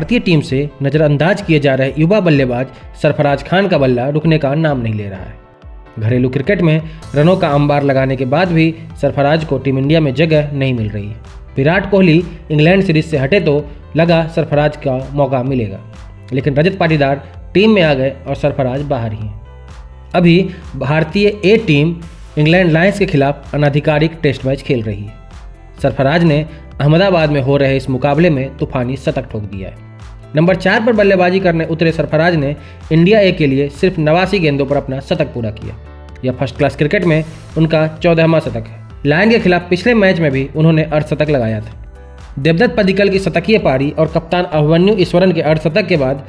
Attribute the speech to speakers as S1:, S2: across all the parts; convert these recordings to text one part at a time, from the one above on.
S1: भारतीय टीम से नज़रअंदाज किए जा रहे युवा बल्लेबाज सरफराज खान का बल्ला रुकने का नाम नहीं ले रहा है। घरेलू क्रिकेट में रनों का अंबार लगाने के बाद भी सरफराज को टीम इंडिया में जगह नहीं मिल रही। विराट कोहली इंग्लैंड सीरीज़ से हटे तो लगा सरफराज का मौका मिलेगा। लेकिन रजत पाटीदार टीम में आ गए और सरफराज बाहर हैं अभी भारतीय ए टीम इंग्लैंड लायंस के खिलाफ अनाधिकारिक टेस्ट मैच खेल रही है। सरफराज ने अहमदाबाद में हो रहे इस मुकाबले में तूफानी शतक ठोक दिया है। नंबर चार पर बल्लेबाजी करने उतरे सरफराज ने इंडिया ए के लिए सिर्फ़ नवासी गेंदों पर अपना शतक पूरा किया। यह फ़र्स्ट क्लास क्रिकेट में उनका चौदहवा शतक है। लायन के खिलाफ पिछले मैच में भी उन्होंने अर्धशतक लगाया था। देवदत्त पदिकल की शतकीय पारी और कप्तान अभिमन्यु ईश्वरन के अर्धशतक के बाद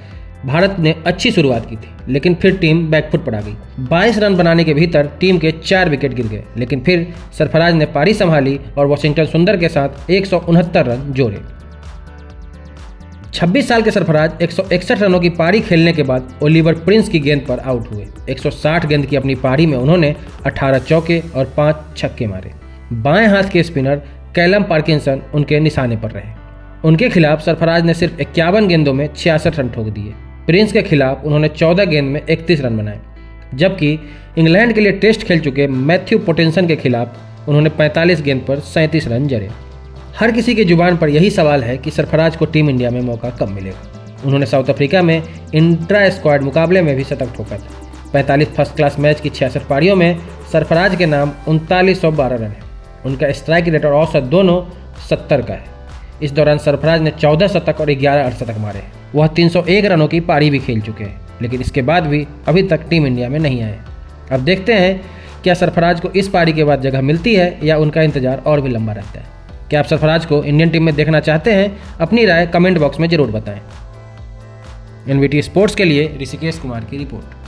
S1: भारत ने अच्छी शुरुआत की थी, लेकिन फिर टीम बैकफुट पर आ गई। 22 रन बनाने के भीतर टीम के चार विकेट गिर गए, लेकिन फिर सरफराज ने पारी संभाली और वॉशिंगटन सुंदर के साथ एक सौ उनहत्तर रन जोड़े। 26 साल के सरफराज 161 रनों की पारी खेलने के बाद ओलिवर प्रिंस की गेंद पर आउट हुए। 160 गेंद की अपनी पारी में उन्होंने 18 चौके और पाँच छक्के मारे। बाएँ हाथ के स्पिनर कैलम पार्किंसन उनके निशाने पर रहे। उनके खिलाफ सरफराज ने सिर्फ़ इक्यावन गेंदों में छियासठ रन ठोक दिए। प्रिंस के खिलाफ उन्होंने 14 गेंद में 31 रन बनाए। जबकि इंग्लैंड के लिए टेस्ट खेल चुके मैथ्यू पोटेंसन के खिलाफ उन्होंने 45 गेंद पर सैंतीस रन जड़े हर किसी की ज़ुबान पर यही सवाल है कि सरफराज को टीम इंडिया में मौका कब मिलेगा? उन्होंने साउथ अफ्रीका में इंट्रा स्क्वाड मुकाबले में भी शतक ठोका था। पैंतालीस फ़र्स्ट क्लास मैच की छियासठ पारियों में सरफराज के नाम उनतालीस सौ बारह रन है। उनका स्ट्राइक रेट और औसत दोनों सत्तर का है। इस दौरान सरफराज ने चौदह शतक और ग्यारह अर्धशतक मारे। वह 301 रनों की पारी भी खेल चुके हैं, लेकिन इसके बाद भी अभी तक टीम इंडिया में नहीं आए। अब देखते हैं, क्या सरफराज को इस पारी के बाद जगह मिलती है या उनका इंतज़ार और भी लंबा रहता है। क्या आप सरफराज को इंडियन टीम में देखना चाहते हैं? अपनी राय कमेंट बॉक्स में ज़रूर बताएँ। एनवीटी स्पोर्ट्स के लिए ऋषिकेश कुमार की रिपोर्ट